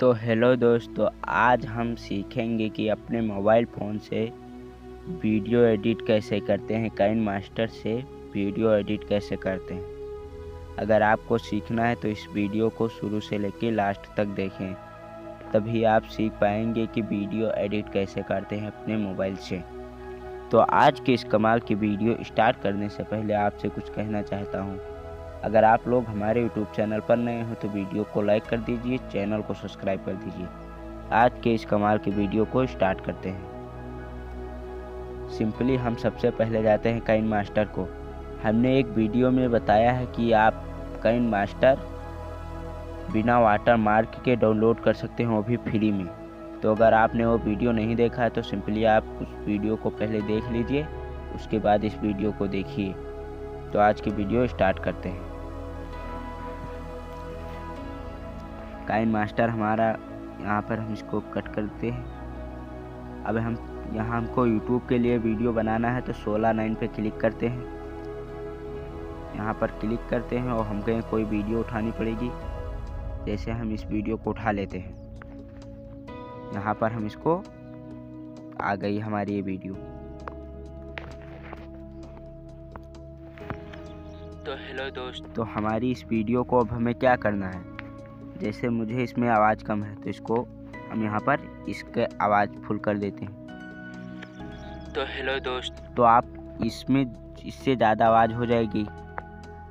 तो हेलो दोस्तों, आज हम सीखेंगे कि अपने मोबाइल फ़ोन से वीडियो एडिट कैसे करते हैं, काइन मास्टर से वीडियो एडिट कैसे करते हैं। अगर आपको सीखना है तो इस वीडियो को शुरू से लेकर लास्ट तक देखें, तभी आप सीख पाएँगे कि वीडियो एडिट कैसे करते हैं अपने मोबाइल से। तो आज के इस कमाल की वीडियो स्टार्ट करने से पहले आपसे कुछ कहना चाहता हूँ। अगर आप लोग हमारे यूट्यूब चैनल पर नए हो तो वीडियो को लाइक कर दीजिए, चैनल को सब्सक्राइब कर दीजिए। आज के इस कमाल की वीडियो को स्टार्ट करते हैं। सिंपली हम सबसे पहले जाते हैं काइन मास्टर को। हमने एक वीडियो में बताया है कि आप काइन मास्टर बिना वाटर मार्क के डाउनलोड कर सकते हैं वो भी फ्री में। तो अगर आपने वो वीडियो नहीं देखा है तो सिंपली आप उस वीडियो को पहले देख लीजिए, उसके बाद इस वीडियो को देखिए। तो आज की वीडियो स्टार्ट करते हैं। काइन मास्टर हमारा यहाँ पर हम इसको कट करते हैं। अब हम, यहाँ हमको यूट्यूब के लिए वीडियो बनाना है तो सोलह नाइन पर क्लिक करते हैं। यहाँ पर क्लिक करते हैं और हमको कोई वीडियो उठानी पड़ेगी। जैसे हम इस वीडियो को उठा लेते हैं। यहाँ पर हम इसको आ गई हमारी ये वीडियो। तो हेलो दोस्त। तो हमारी इस वीडियो को अब हमें क्या करना है? जैसे मुझे इसमें आवाज़ कम है तो इसको हम यहाँ पर इसके आवाज़ फुल कर देते हैं। तो हेलो दोस्त। तो आप इसमें इससे ज़्यादा आवाज़ हो जाएगी।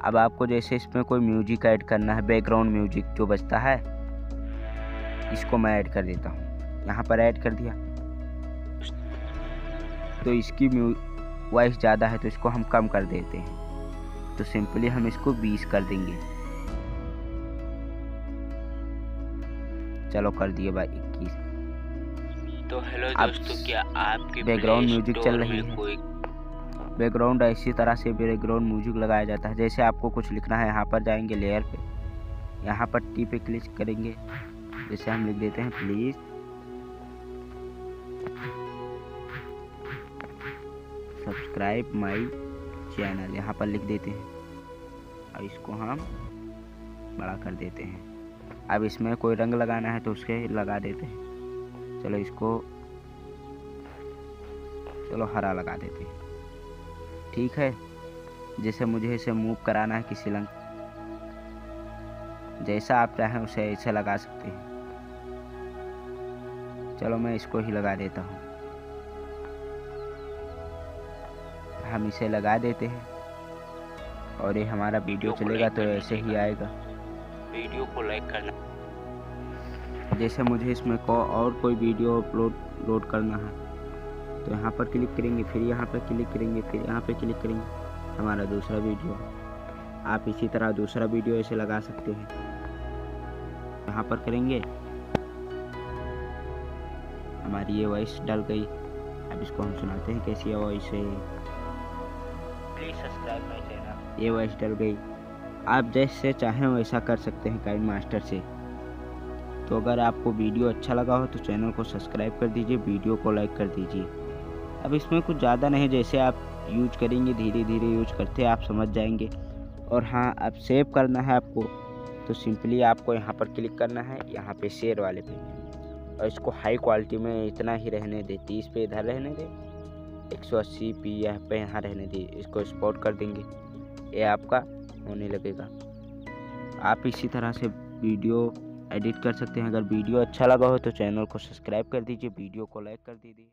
अब आपको जैसे इसमें कोई म्यूज़िक ऐड करना है बैकग्राउंड म्यूज़िक जो बजता है इसको मैं ऐड कर देता हूँ। यहाँ पर ऐड कर दिया। तो इसकी वॉइस ज़्यादा है तो इसको हम कम कर देते हैं। तो सिंपली हम इसको 20 कर देंगे। चलो कर दिए भाई इक्कीस। तो हेलो दोस्तों क्या आपके बैकग्राउंड म्यूज़िक चल रही है। बैकग्राउंड इसी तरह से बैकग्राउंड म्यूज़िक लगाया जाता है जैसे आपको कुछ लिखना है यहाँ पर जाएँगे लेयर पे। यहाँ पर टी पे क्लिक करेंगे जैसे हम लिख देते हैं प्लीज़ सब्सक्राइब माई चैनल यहाँ पर लिख देते हैं। और इसको हम बड़ा कर देते हैं। अब इसमें कोई रंग लगाना है तो उसके लगा देते हैं। चलो इसको, चलो हरा लगा देते हैं। ठीक है? जैसे मुझे इसे मूव कराना है किसी रंग, जैसा आप चाहें उसे ऐसे लगा सकते हैं। चलो मैं इसको ही लगा देता हूँ। हम इसे लगा देते हैं। और ये हमारा वीडियो चलेगा तो ऐसे ही आएगा। वीडियो को लाइक करना। जैसे मुझे इसमें को और कोई वीडियो अपलोड लोड करना है तो यहाँ पर क्लिक करेंगे फिर यहाँ पर क्लिक करेंगे फिर यहाँ पर क्लिक करेंगे हमारा दूसरा वीडियो। आप इसी तरह दूसरा वीडियो ऐसे लगा सकते हैं। यहाँ पर करेंगे। हमारी ये वॉइस डल गई। अब इसको हम सुनाते हैं कैसी वॉइस है। प्लीज़ सब्सक्राइब माई चैनल ये वॉइस डल गई। आप जैसे चाहें वैसा कर सकते हैं काइन मास्टर से। तो अगर आपको वीडियो अच्छा लगा हो तो चैनल को सब्सक्राइब कर दीजिए, वीडियो को लाइक कर दीजिए। अब इसमें कुछ ज़्यादा नहीं, जैसे आप यूज़ करेंगे धीरे धीरे यूज़ करते आप समझ जाएँगे। और हाँ अब सेव करना है आपको तो सिंपली आपको यहाँ पर क्लिक करना है, यहाँ पे शेयर वाले पे। और इसको हाई क्वालिटी में इतना ही रहने दे, तीस पे इधर रहने दे। 180 पी यहाँ पे यहाँ रहने दिए इसको स्पॉट कर देंगे। ये आपका होने लगेगा। आप इसी तरह से वीडियो एडिट कर सकते हैं। अगर वीडियो अच्छा लगा हो तो चैनल को सब्सक्राइब कर दीजिए, वीडियो को लाइक कर दीजिए।